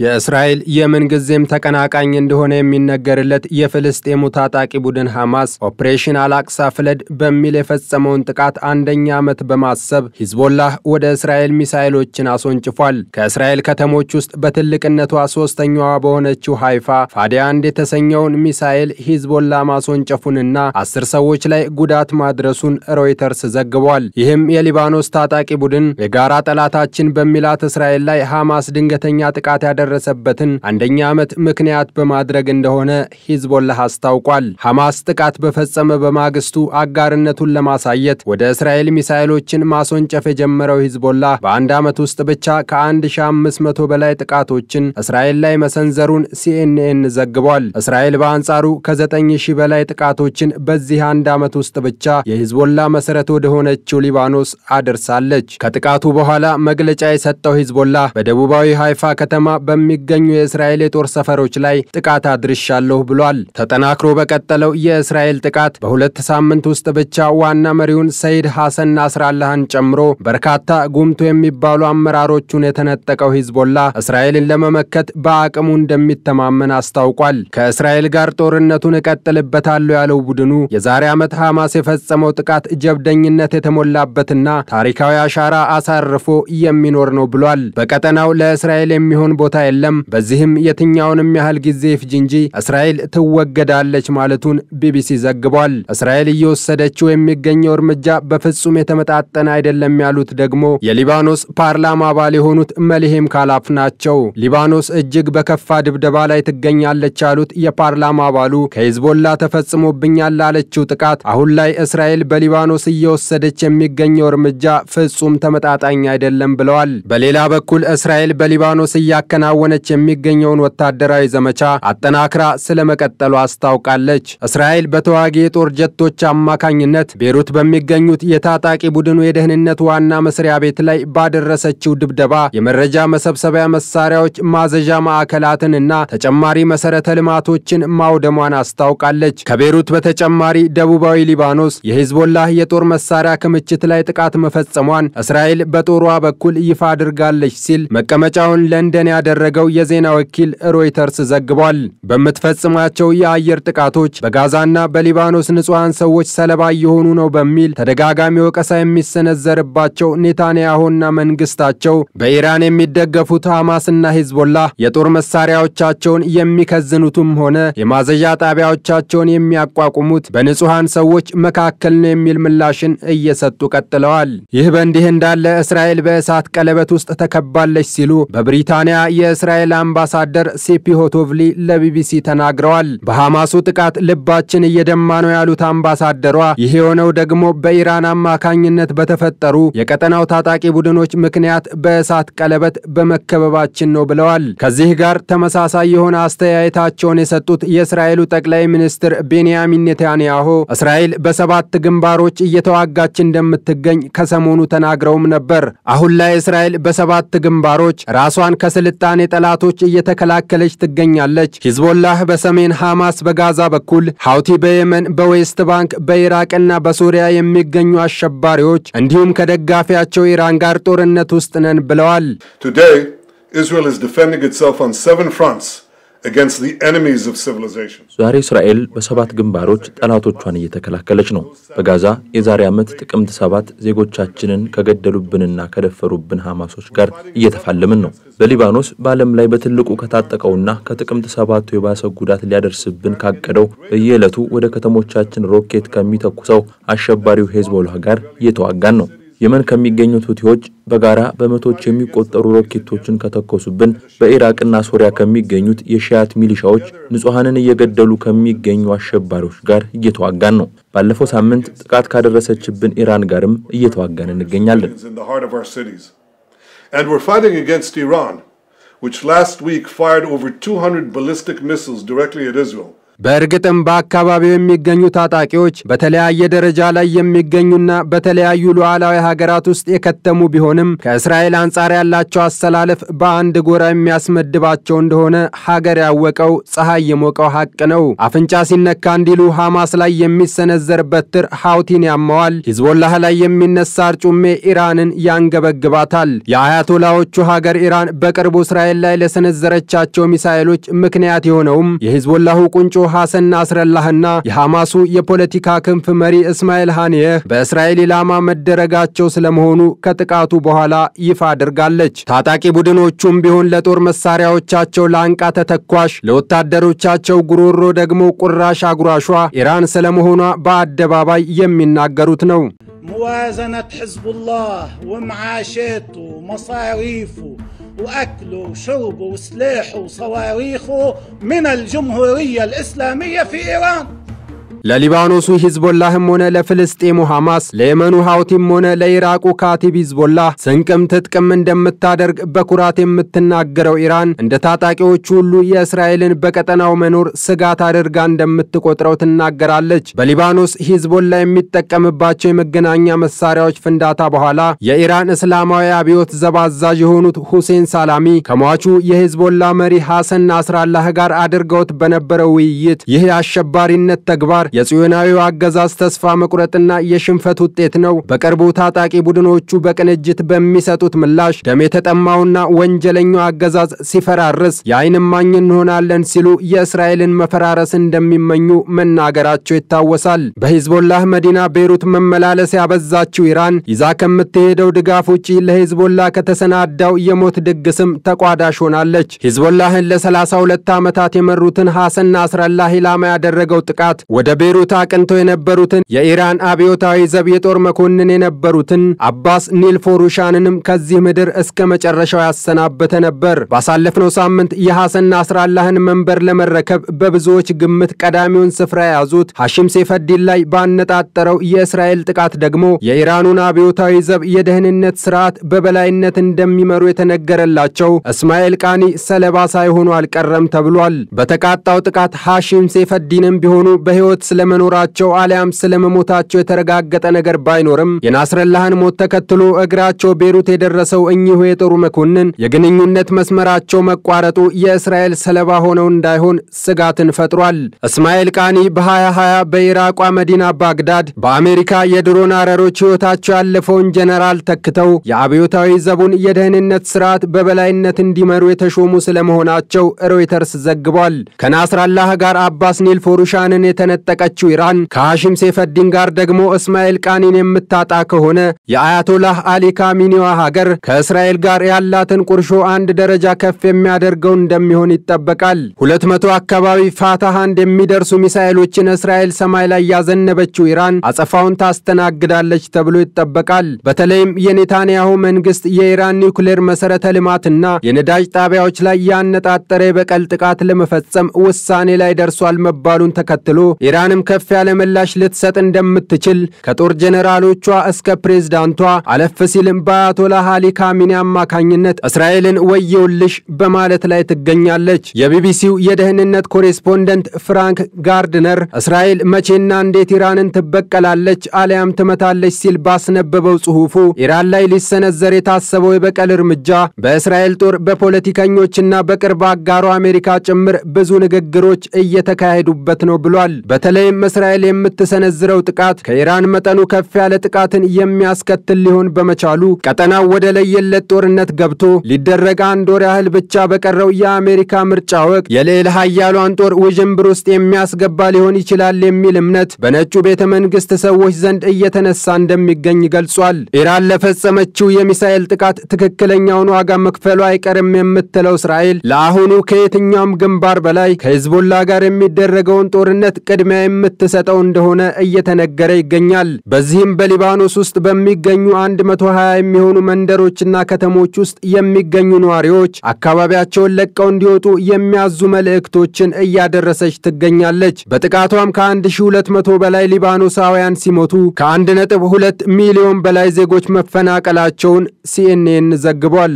የእስራኤል የምንጊዜም ተቀናቃኝ እንደሆነ የሚነገርለት የፍልስጤሙ ታጣቂ ቡድን ሐማስ operation አል አቅሳ flood በሚል የፈጸመውን ጥቃት አንደኛ ዓመት በማሰብ ሂዝቦላህ ወደ እስራኤል ሚሳይሎችን አስወንጭፏል። ከእስራኤል ከተሞች ውስጥ በትልቅነቷ ሦስተኛዋ በሆነችው ሃይፋ ፋዲ አንድ የተሰኘውን ሚሳይል ሂዝቦላ ማስወንጨፉንና አስር ሰዎች ላይ ጉዳት ማድረሱን ሮይተርስ ዘግቧል። ይህም የሊባኖስ ታጣቂ ቡድን የጋራ ጠላታችን በሚላት እስራኤል ላይ ሐማስ ድንገተኛ ጥቃት ያደረ ደረሰበትን አንደኛ ዓመት ምክንያት በማድረግ እንደሆነ ሂዝቦላህ አስታውቋል። ሐማስ ጥቃት በፈጸመ በማግስቱ አጋርነቱን ለማሳየት ወደ እስራኤል ሚሳይሎችን ማስወንጨፍ የጀመረው ሂዝቦላህ በአንድ ዓመት ውስጥ ብቻ ከ1500 በላይ ጥቃቶችን እስራኤል ላይ መሰንዘሩን ሲኤንኤን ዘግቧል። እስራኤል በአንጻሩ ከ9000 በላይ ጥቃቶችን በዚህ አንድ ዓመት ውስጥ ብቻ የሂዝቦላ መሠረት ወደ ሆነችው ሊባኖስ አድርሳለች። ከጥቃቱ በኋላ መግለጫ የሰጠው ሂዝቦላህ በደቡባዊ ሃይፋ ከተማ በሚገኙ የእስራኤል የጦር ሰፈሮች ላይ ጥቃት አድርሻለሁ ብሏል። ተጠናክሮ በቀጠለው የእስራኤል ጥቃት በሁለት ሳምንት ውስጥ ብቻ ዋና መሪውን ሰይድ ሐሰን ናስራላህን ጨምሮ በርካታ ጉምቱ የሚባሉ አመራሮቹን የተነጠቀው ሂዝቦላ እስራኤልን ለመመከት በአቅሙ እንደሚተማመን አስታውቋል። ከእስራኤል ጋር ጦርነቱን እቀጥልበታለሁ ያለው ቡድኑ የዛሬ ዓመት ሐማስ የፈጸመው ጥቃት ጀብደኝነት የተሞላበትና ታሪካዊ አሻራ አሳርፎ የሚኖር ነው ብሏል። በቀጠናው ለእስራኤል የሚሆን ቦታ የለም። በዚህም የትኛውንም ያህል ጊዜ ይፍጅ እንጂ እስራኤል ትወገዳለች ማለቱን ቢቢሲ ዘግቧል። እስራኤል እየወሰደችው የሚገኘው እርምጃ በፍጹም የተመጣጠነ አይደለም ያሉት ደግሞ የሊባኖስ ፓርላማ አባል የሆኑት መልሄም ካላፍ ናቸው። ሊባኖስ እጅግ በከፋ ድብደባ ላይ ትገኛለች ያሉት የፓርላማ አባሉ ከሂዝቦላ ተፈጽሞብኛል ላለችው ጥቃት አሁን ላይ እስራኤል በሊባኖስ እየወሰደች የሚገኘው እርምጃ ፍጹም ተመጣጣኝ አይደለም ብለዋል። በሌላ በኩል እስራኤል በሊባኖስ እያከናወነች የሚገኘውን ወታደራዊ ዘመቻ አጠናክራ ስለመቀጠሉ አስታውቃለች። እስራኤል በተዋጊ የጦር ጀቶች አማካኝነት ቤሩት በሚገኙት የታጣቂ ቡድኑ የደህንነት ዋና መስሪያ ቤት ላይ ባደረሰችው ድብደባ የመረጃ መሰብሰቢያ መሳሪያዎች፣ ማዘዣ ማዕከላትን እና ተጨማሪ መሰረተ ልማቶችን ማውደሟን አስታውቃለች። ከቤሩት በተጨማሪ ደቡባዊ ሊባኖስ የሂዝቦላህ የጦር መሳሪያ ክምችት ላይ ጥቃት መፈጸሟን እስራኤል በጦሯ በኩል ይፋ አድርጋለች ሲል መቀመጫውን ለንደን ያደረገው የዜና ወኪል ሮይተርስ ዘግቧል። በምትፈጽማቸው የአየር ጥቃቶች በጋዛና በሊባኖስ ንጹሐን ሰዎች ሰለባ እየሆኑ ነው በሚል ተደጋጋሚ ወቀሳ የሚሰነዘርባቸው ኔታንያሁና መንግስታቸው በኢራን የሚደገፉት ሐማስና ሂዝቦላህ የጦር መሳሪያዎቻቸውን የሚከዝኑትም ሆነ የማዘዣ ጣቢያዎቻቸውን የሚያቋቁሙት በንጹሐን ሰዎች መካከል ነው የሚል ምላሽን እየሰጡ ቀጥለዋል። ይህ በእንዲህ እንዳለ እስራኤል በእሳት ቀለበት ውስጥ ተከባለች ሲሉ በብሪታንያ የእስራኤል አምባሳደር ሴፒ ሆቶቭሊ ለቢቢሲ ተናግረዋል። በሐማሱ ጥቃት ልባችን እየደማ ነው ያሉት አምባሳደሯ ይህ የሆነው ደግሞ በኢራን አማካኝነት በተፈጠሩ የቀጠናው ታጣቂ ቡድኖች ምክንያት በእሳት ቀለበት በመከበባችን ነው ብለዋል። ከዚህ ጋር ተመሳሳይ የሆነ አስተያየታቸውን የሰጡት የእስራኤሉ ጠቅላይ ሚኒስትር ቤንያሚን ኔታንያሁ እስራኤል በሰባት ግንባሮች እየተዋጋች እንደምትገኝ ከሰሞኑ ተናግረውም ነበር። አሁን ላይ እስራኤል በሰባት ግንባሮች ራሷን ከስልጣኔ ጠላቶች እየተከላከለች ትገኛለች። ሂዝቦላህ በሰሜን ሐማስ በጋዛ በኩል ሐውቲ በየመን በዌስት ባንክ በኢራቅና በሶሪያ የሚገኙ አሸባሪዎች እንዲሁም ከደጋፊያቸው ኢራን ጋር ጦርነት ውስጥ ነን ብለዋል። ዛሬ እስራኤል በሰባት ግንባሮች ጠላቶቿን እየተከላከለች ነው። በጋዛ የዛሬ ዓመት ጥቅምት ሰባት ዜጎቻችንን ከገደሉብንና ከደፈሩብን ሐማሶች ጋር እየተፋለምን ነው። በሊባኖስ በዓለም ላይ በትልቁ ከታጠቀውና ከጥቅምት ሰባቱ የባሰ ጉዳት ሊያደርስብን ካቀደው በየዕለቱ ወደ ከተሞቻችን ሮኬት ከሚተኩሰው አሸባሪው ሄዝቦላህ ጋር እየተዋጋን ነው። የመን ከሚገኙት ሁቲዎች በጋራ በመቶዎች የሚቆጠሩ ሮኬቶችን ከተኮሱብን በኢራቅና ሶሪያ ከሚገኙት የሺያት ሚሊሻዎች ንጹሐንን እየገደሉ ከሚገኙ አሸባሪዎች ጋር እየተዋጋን ነው። ባለፈው ሳምንት ጥቃት ካደረሰችብን ኢራን ጋርም እየተዋጋን እንገኛለን። which last week fired over 200 ballistic missiles directly at Israel. በእርግጥም በአካባቢው የሚገኙ ታጣቂዎች በተለያየ ደረጃ ላይ የሚገኙና በተለያዩ ሉዓላዊ ሀገራት ውስጥ የከተሙ ቢሆንም ከእስራኤል አንጻር ያላቸው አሰላለፍ በአንድ ጎራ የሚያስመድባቸው እንደሆነ ሀገር ያወቀው ፀሐይ የሞቀው ሀቅ ነው። አፍንጫ ሲነካ እንዲሉ ሐማስ ላይ የሚሰነዘር በትር ሐውቲን ያመዋል። ሂዝቦላህ ላይ የሚነሳ አርጩሜ ኢራንን ያንገበግባታል። የአያቶላዎቹ ሀገር ኢራን በቅርቡ እስራኤል ላይ ለሰነዘረቻቸው ሚሳኤሎች ምክንያት የሆነውም የሂዝቦላሁ ቁንጮ ሐሰን ናስረላህና የሐማሱ የፖለቲካ ክንፍ መሪ እስማኤል ሃኒየህ በእስራኤል ኢላማ መደረጋቸው ስለመሆኑ ከጥቃቱ በኋላ ይፋ አድርጋለች። ታጣቂ ቡድኖቹም ቢሆን ለጦር መሳሪያዎቻቸው ላንቃ ተተኳሽ፣ ለወታደሮቻቸው ጉሮሮ ደግሞ ቁራሽ አጉራሿ ኢራን ስለመሆኗ በአደባባይ የሚናገሩት ነው። ሙዋዘነት ሕዝቡላህ ወመዓሸቱ መሳሪፉ وأكله وشربه وسلاحه وصواريخه من الجمهورية الإسلامية في إيران. ለሊባኖሱ ሂዝቦላህም ሆነ ለፍልስጤሙ ሐማስ ለየመኑ ሐውቲም ሆነ ለኢራቁ ካቲብ ሂዝቦላህ ስንቅም ትጥቅም እንደምታደርግ በኩራት የምትናገረው ኢራን እንደ ታጣቂዎቹ ሁሉ የእስራኤልን በቀጠናው መኖር ስጋት አድርጋ እንደምትቆጥረው ትናገራለች። በሊባኖስ ሂዝቦላ የሚጠቀምባቸው የመገናኛ መሳሪያዎች ፍንዳታ በኋላ የኢራን እስላማዊ አብዮት ዘብ አዛዥ የሆኑት ሁሴን ሳላሚ ከሟቹ የሂዝቦላ መሪ ሐሰን ናስራላህ ጋር አድርገውት በነበረው ውይይት ይህ የአሸባሪነት ተግባር የጽዮናዊው አገዛዝ ተስፋ መቁረጥና የሽንፈት ውጤት ነው። በቅርቡ ታጣቂ ቡድኖቹ በቅንጅት በሚሰጡት ምላሽ ደም የተጠማውና ወንጀለኛው አገዛዝ ሲፈራርስ የዓይን እማኝ እንሆናለን ሲሉ የእስራኤልን መፈራረስ እንደሚመኙ መናገራቸው ይታወሳል። በሂዝቦላህ መዲና ቤይሩት መመላለስ ያበዛችው ኢራን ይዛ ከምትሄደው ድጋፍ ውጪ ለሂዝቦላ ከተሰናዳው የሞት ድግስም ተቋዳሽ ሆናለች። ሂዝቦላህን ለ32 ዓመታት የመሩትን ሐሰን ናስረላህ ኢላማ ያደረገው ጥቃት ወደ ቤይሩት አቅንተው የነበሩትን የኢራን አብዮታዊ ዘብ የጦር መኮንን የነበሩትን አባስ ኒልፎሩሻንንም ከዚህ ምድር እስከ መጨረሻው ያሰናበተ ነበር። ባሳለፍነው ሳምንት የሐሰን ናስራላህን መንበር ለመረከብ በብዙዎች ግምት ቀዳሚውን ስፍራ የያዙት ሐሺም ሴፈዲን ላይ ባነጣጠረው የእስራኤል ጥቃት ደግሞ የኢራኑን አብዮታዊ ዘብ የደህንነት ስርዓት በበላይነት እንደሚመሩ የተነገረላቸው እስማኤል ቃኒ ሰለባ ሳይሆኑ አልቀረም ተብሏል። በተቃጣው ጥቃት ሐሺም ሴፈዲንም ቢሆኑ በሕይወት ስለመኖራቸው አሊያም ስለመሞታቸው የተረጋገጠ ነገር ባይኖርም የናስረላህን ሞት ተከትሎ እግራቸው ቤሩት የደረሰው እኚሁ የጦሩ መኮንን የግንኙነት መስመራቸው መቋረጡ የእስራኤል ሰለባ ሆነው እንዳይሆን ስጋትን ፈጥሯል። እስማኤል ቃኒ በ2020 በኢራቋ መዲና ባግዳድ በአሜሪካ የድሮን አረሮች ሕይወታቸው ያለፈውን ጀነራል ተክተው የአብዮታዊ ዘቡን የደህንነት ስርዓት በበላይነት እንዲመሩ የተሾሙ ስለመሆናቸው ሮይተርስ ዘግቧል። ከናስራላህ ጋር አባስ ኒልፎሩሻንን የተነጠቀችው ኢራን ከሐሺም ሴፈዲን ጋር ደግሞ እስማኤል ቃኒን የምታጣ ከሆነ የአያቶላህ አሊ ካሚኒዋ ሀገር ከእስራኤል ጋር ያላትን ቁርሾ አንድ ደረጃ ከፍ የሚያደርገው እንደሚሆን ይጠበቃል። ሁለት መቶ አካባቢ ፋታህ አንድ የሚደርሱ ሚሳኤሎችን እስራኤል ሰማይ ላይ ያዘነበችው ኢራን አጸፋውን ታስተናግዳለች ተብሎ ይጠበቃል። በተለይም የኔታንያሁ መንግስት የኢራን ኒውክሌር መሰረተ ልማትና የነዳጅ ጣቢያዎች ላይ ያነጣጠረ የበቀል ጥቃት ለመፈጸም ውሳኔ ላይ ደርሷል መባሉን ተከትሎ ኢራንም ከፍ ያለ ምላሽ ልትሰጥ እንደምትችል ከጦር ጀኔራሎቿ እስከ ፕሬዝዳንቷ አለፍ ሲልም በአያቶላህ አሊ ካሚኒ አማካኝነት እስራኤልን ወየውልሽ በማለት ላይ ትገኛለች። የቢቢሲው የደህንነት correspondent ፍራንክ ጋርድነር እስራኤል መቼና እንዴት ኢራንን ትበቀላለች አሊያም ትመታለች ሲል ባስነበበው ጽሑፉ ኢራን ላይ ሊሰነዘር የታሰበው የበቀል እርምጃ በእስራኤል ጦር በፖለቲከኞችና በቅርብ አጋሯ አሜሪካ ጭምር ብዙ ንግግሮች እየተካሄዱበት ነው ብሏል። በተለይም እስራኤል የምትሰነዝረው ጥቃት ከኢራን መጠኑ ከፍ ያለ ጥቃትን የሚያስከትል ሊሆን በመቻሉ ቀጠናው ወደ ለየለት ጦርነት ገብቶ ሊደረግ አንድ ወር ያህል ብቻ በቀረው የአሜሪካ ምርጫ ወቅት የልዕለ ኃያሏን ጦር ውዥንብር ውስጥ የሚያስገባ ሊሆን ይችላል የሚል እምነት በነጩ ቤተ መንግስት ሰዎች ዘንድ እየተነሳ እንደሚገኝ ገልጿል። ኢራን ለፈጸመችው የሚሳኤል ጥቃት ትክክለኛውን ዋጋ መክፈሉ አይቀርም የምትለው እስራኤል ለአሁኑ ከየትኛውም ግንባር በላይ ከሂዝቦላ ጋር የሚደረገውን ጦርነት ቅድሚያ የምትሰጠው እንደሆነ እየተነገረ ይገኛል። በዚህም በሊባኖስ ውስጥ በሚገኙ 120 የሚሆኑ መንደሮችና ከተሞች ውስጥ የሚገኙ ነዋሪዎች አካባቢያቸውን ለቀው እንዲወጡ የሚያዙ መልእክቶችን እያደረሰች ትገኛለች። በጥቃቷም ከ1200 በላይ ሊባኖሳውያን ሲሞቱ ከ1.2 ሚሊዮን በላይ ዜጎች መፈናቀላቸውን ሲኤንኤን ዘግቧል።